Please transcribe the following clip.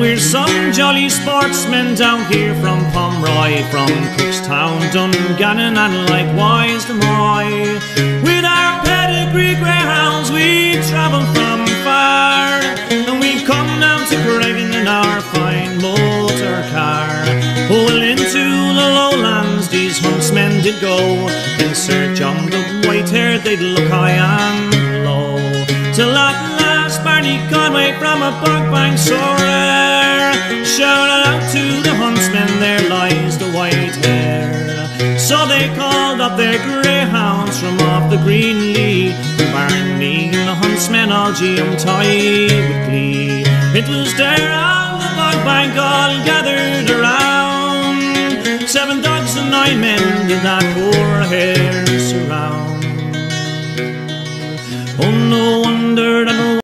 we're some jolly sportsmen down here from Pomeroy, from Cookstown, Dungannon, and likewise the Moy. With our pedigree greyhounds, we travel from far, and we've come down to Creggan in our fine motor car. Well, into the lowlands these huntsmen did go, in search of the white-haired they'd look high and low, till at last Barney Conway from a bog bank so So they called up their greyhounds from off the green lea, and the huntsmen all tied with glee. It was there on the bog bank all gathered around, seven dogs and nine men did that poor hare surround. Oh, no wonder